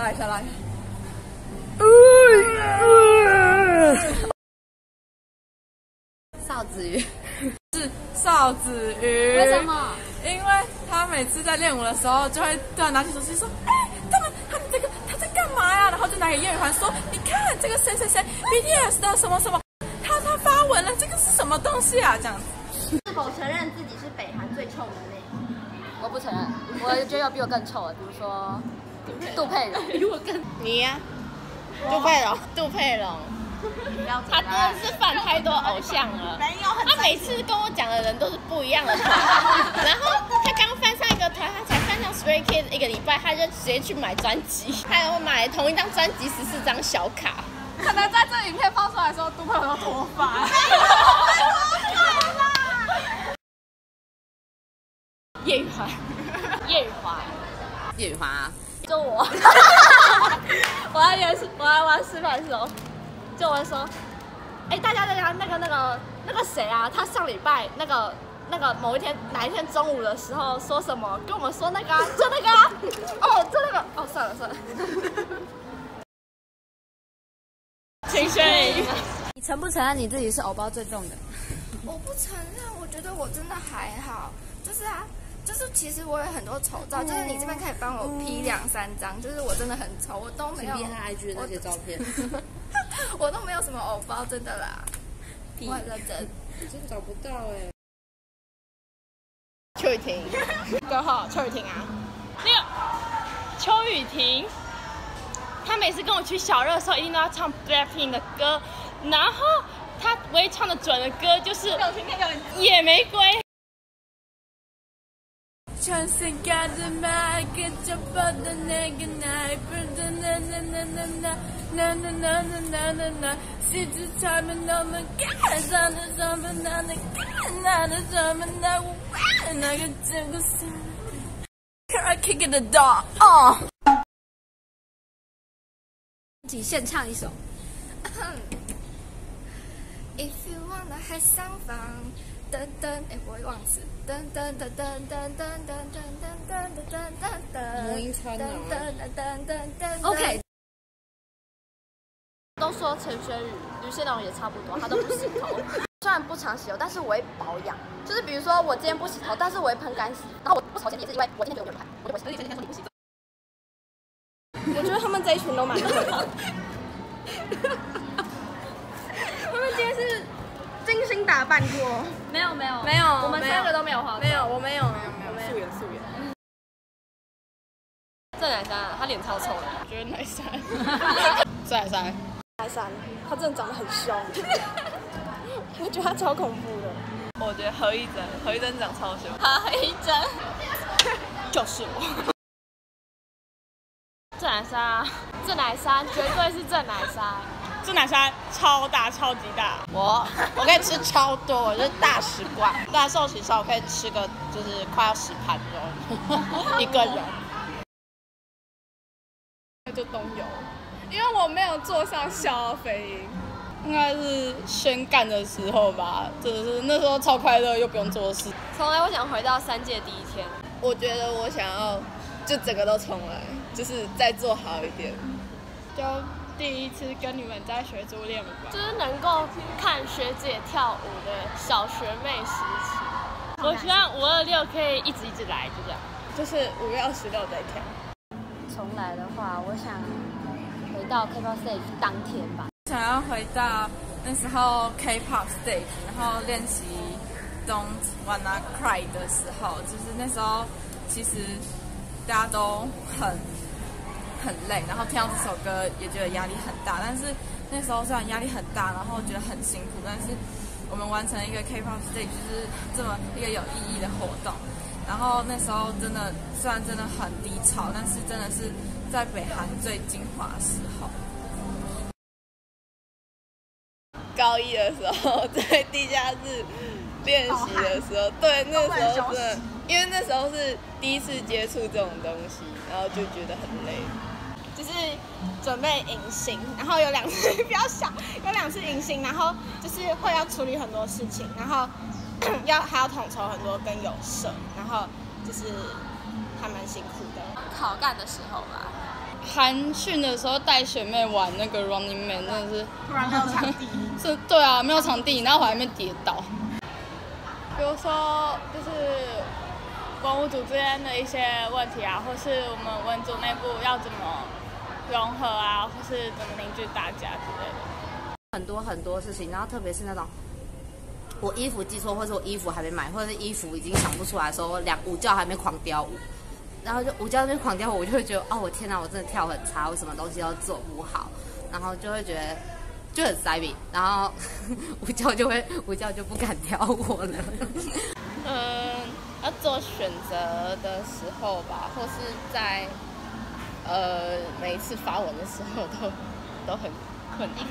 拉一下，拉一下。邵子瑜，是邵子瑜。为什？么？因为他每次在练舞的时候，就会突然拿起手机说：“哎、他们他们这个他在干嘛呀？”然后就拿给叶雨涵说：“你看这个谁谁谁 BTS 的什么什么，他他发文了，这个是什么东西啊？”这样子。是否承认自己是北韩最臭的妹？我不承认，我觉得有比我更臭的，比如说杜佩荣。比我更你呀、杜佩龙，杜佩龙，他真的是犯太多偶像了。没有他每次跟我讲的人都是不一样的团，然后他刚翻上一个团，他才翻上 Stray Kids 一个礼拜，他就直接去买专辑，还有买同一张专辑十四张小卡。可能在这影片放出来的时候，杜佩荣有脱发。叶雨华，叶雨华，叶雨华、我，我还演我还玩示范的时候，就我说，哎、大家大家那个那个那个谁啊，他上礼拜那个那个某一天哪一天中午的时候说什么，跟我们说那个、啊，就那个、啊，哦，就那个，哦，算了算了。请选一个。你承不承认你自己是偶包最重的？我不承认，我觉得我真的还好，就是啊，就是其实我有很多丑照，就是你这边可以帮我 P 两三张，就是我真的很丑，我都没有，IG 的那些照片，我都没有什么偶包，真的啦，我很认真。真找不到哎。邱雨婷，哥号邱雨婷啊，那个邱雨婷，她每次跟我去小热的时候，一定都要唱 Blackpink 的歌，然后她唯一唱的准的歌就是《野玫瑰》。Çansın kendime Gece badana günay Burada na na na na na Na na na na na na na Sizi timin ama Gaz anı zaman anı Gaz anı zaman anı Na gece gusum Here I kick it a dog Oh 请献唱一首。If you wanna have some fun. 噔噔，哎，我会忘词，噔噔噔噔噔噔噔噔噔噔噔噔噔，魔音穿的啊噔噔噔噔噔 OK，都说陈轩宇、吕宪龙也差不多，他都不洗头。虽然不常洗头，但是我会保养。就是比如说我今天不洗头，但是我会喷干洗。然后我不洗头前也是因为我今天觉得我没有拍，我就不会洗。所以前天说你不洗。我觉得他们这一群都蛮会的。打扮过，没有没有没有，我们三个都没有化妆。没有，我没有没有没有没有。素颜素颜。郑乃珊啊，他脸超丑的。我觉得乃珊，郑乃珊，乃珊，他真的长得很凶，我觉得他超恐怖的。我觉得何一真，何一真长超凶。何一真，就是我。郑乃珊啊，郑乃珊绝对是郑乃珊。郑乃珊超大，超级大。我我可以吃超多，我就是大食怪。大寿喜烧我可以吃个就是快要十盘肉，一个人。就东游，因为我没有坐上笑傲飞鹰。应该是宣干的时候吧，真的是那时候超快乐，又不用做事。重来，我想回到三届第一天。我觉得我想要就整个都重来，就是再做好一点。就第一次跟你们在学珠练舞吧，就是能够看学姐跳舞的小学妹时期。我希望五二六可以一直一直来，就这样。就是五月二十六这一天。重来的话，我想回到 K-pop stage 当天吧。想要回到那时候 K-pop stage，然后练习 Don't Wanna Cry 的时候，就是那时候其实大家都很很累，然后听到这首歌也觉得压力很大。但是那时候虽然压力很大，然后觉得很辛苦，但是我们完成一个 K-pop stage 就是这么一个有意义的活动。然后那时候真的虽然真的很低潮，但是真的是在北韩最精华的时候。高一的时候在地下室练习的时候，对，那时候真的，因为那时候是第一次接触这种东西，然后就觉得很累。就是准备迎新，然后有两次比较小，有两次迎新，然后就是会要处理很多事情，然后要还要统筹很多跟有社，然后就是还蛮辛苦的。考干的时候吧，寒训的时候带学妹玩那个 Running Man，真的是突然没有场地。是，对啊，没有场地，然后我还没跌倒。比如说，就是文武组之间的一些问题啊，或是我们文组内部要怎么融合啊，或是怎么凝聚大家之类的。很多很多事情，然后特别是那种我衣服寄错，或者我衣服还没买，或者是衣服已经想不出来的时候，两午觉还没狂飙舞，然后就午觉那边狂飙舞，我就会觉得哦，我天哪，我真的跳很差，我什么东西都做不好，然后就会觉得就很塞饼，然后 午觉就会午觉就不敢挑我了。嗯，要做选择的时候吧，或是在呃每一次发文的时候都都很困难。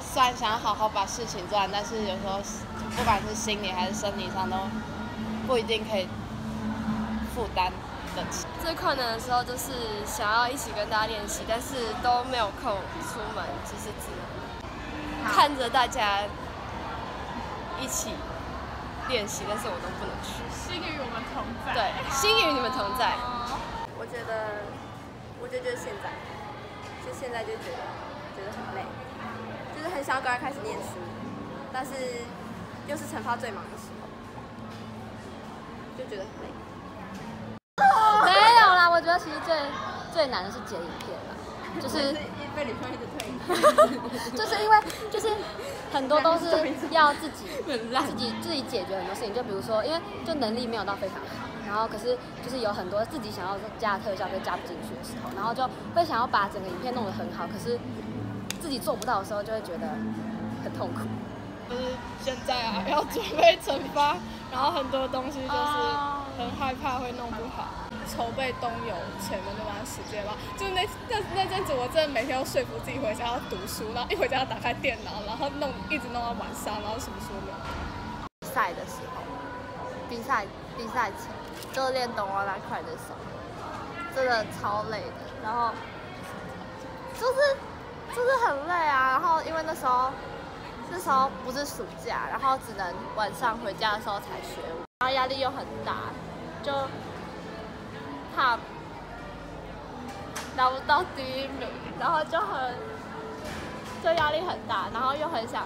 虽然想要好好把事情做完，但是有时候不管是心理还是生理上都不一定可以负担得起。最困难的时候就是想要一起跟大家练习，但是都没有空出门，就是只能看着大家一起练习，但是我都不能去。心与我们同在。对，心与你们同在。我觉得，我觉得就是现在，就现在就觉得觉得很累，就是很想要赶快开始念书，但是又是惩罚最忙的时候，就觉得很累。没有啦，我觉得其实最最难的是剪影片啦，就是 被女朋友一直推。就是因为就是很多都是要自己自己自己解决很多事情，就比如说，因为就能力没有到非常好，然后可是就是有很多自己想要加的特效就加不进去的时候，然后就会想要把整个影片弄得很好，可是自己做不到的时候，就会觉得很痛苦。就是现在啊，要准备惩罚，然后很多东西就是很害怕会弄不好。筹备冬游前的那段时间吧，就那那那阵子，我真的每天都说服自己回家要读书，然后一回家要打开电脑，然后弄一直弄到晚上，然后什么书都没有。比赛的时候，比赛比赛前就练懂完那块的时候，真的超累的。然后就是就是很累啊。然后因为那时候那时候不是暑假，然后只能晚上回家的时候才学舞，然后压力又很大，就怕拿不到第一名，然后就很就压力很大，然后又很想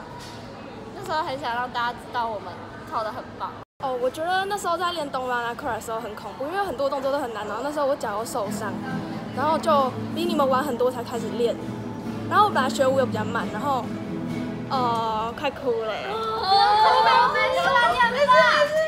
那时候很想让大家知道我们跳的很棒。哦，我觉得那时候在练东拉拉块的时候很恐怖，因为很多动作都很难。然后那时候我脚又受伤，然后就比你们晚很多才开始练。然后我本来学舞又比较慢，然后呃快哭了。울지